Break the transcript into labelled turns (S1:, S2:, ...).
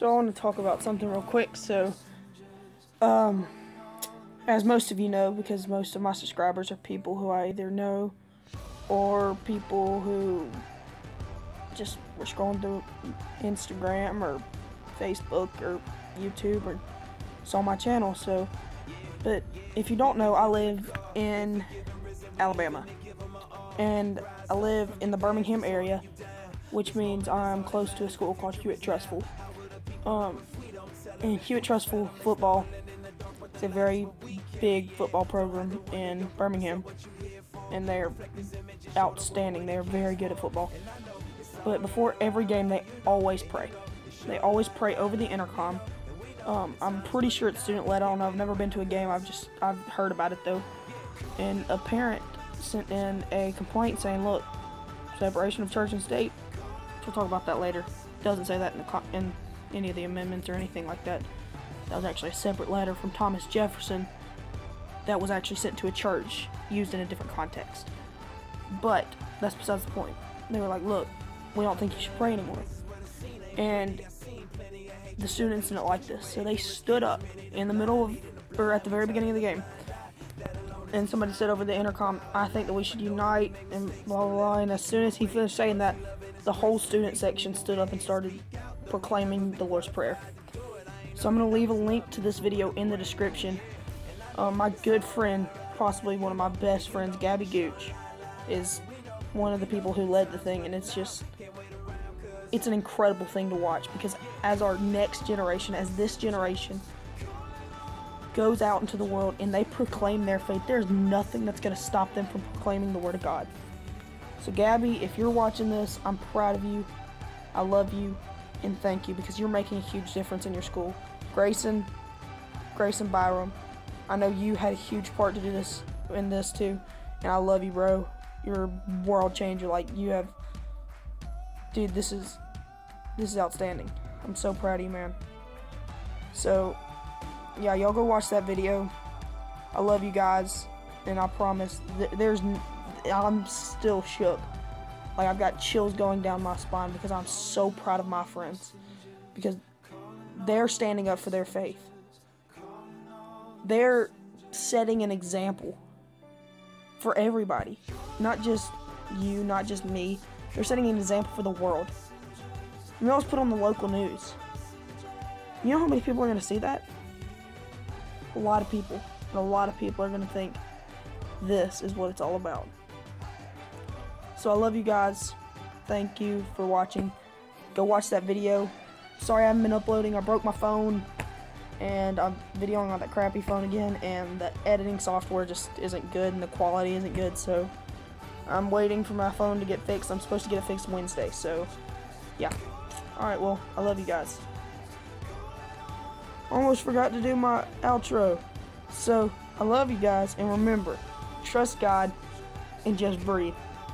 S1: So I want to talk about something real quick. So, um, as most of you know, because most of my subscribers are people who I either know or people who just were scrolling through Instagram or Facebook or YouTube or saw my channel. So, but if you don't know, I live in Alabama and I live in the Birmingham area, which means I'm close to a school called Hewitt Trussville. Um, and Hewitt Trussville football It's a very big football program in Birmingham, and they're outstanding. They're very good at football. But before every game, they always pray. They always pray over the intercom. Um, I'm pretty sure it's student led. I don't know. I've never been to a game. I've just I've heard about it though. And a parent sent in a complaint saying, "Look, separation of church and state." We'll talk about that later. Doesn't say that in the in any of the amendments or anything like that. That was actually a separate letter from Thomas Jefferson that was actually sent to a church used in a different context. But that's besides the point. They were like, look, we don't think you should pray anymore. And the students didn't like this, so they stood up in the middle of, or at the very beginning of the game, and somebody said over the intercom, I think that we should unite, and blah blah blah. And as soon as he finished saying that, the whole student section stood up and started proclaiming the Lord's Prayer. So I'm going to leave a link to this video in the description. Uh, my good friend, possibly one of my best friends, Gabby Gooch, is one of the people who led the thing, and it's just, it's an incredible thing to watch because as our next generation, as this generation goes out into the world and they proclaim their faith, there's nothing that's going to stop them from proclaiming the Word of God. So, Gabby, if you're watching this, I'm proud of you. I love you and thank you because you're making a huge difference in your school. Grayson, Grayson Byram, I know you had a huge part to do this in this too, and I love you, bro. You're a world changer. Like you have, dude. This is this is outstanding. I'm so proud of you, man. So, yeah, y'all go watch that video. I love you guys, and I promise th- there's. I'm still shook like I've got chills going down my spine because I'm so proud of my friends because they're standing up for their faith. They're setting an example for everybody, not just you, not just me. They're setting an example for the world. You know, put on the local news. You know how many people are going to see that? A lot of people. And a lot of people are going to think this is what it's all about. So I love you guys. Thank you for watching. Go watch that video. Sorry I haven't been uploading. I broke my phone and I'm videoing on that crappy phone again and the editing software just isn't good and the quality isn't good so I'm waiting for my phone to get fixed. I'm supposed to get it fixed Wednesday so yeah. Alright well I love you guys. Almost forgot to do my outro. So I love you guys and remember trust God and just breathe.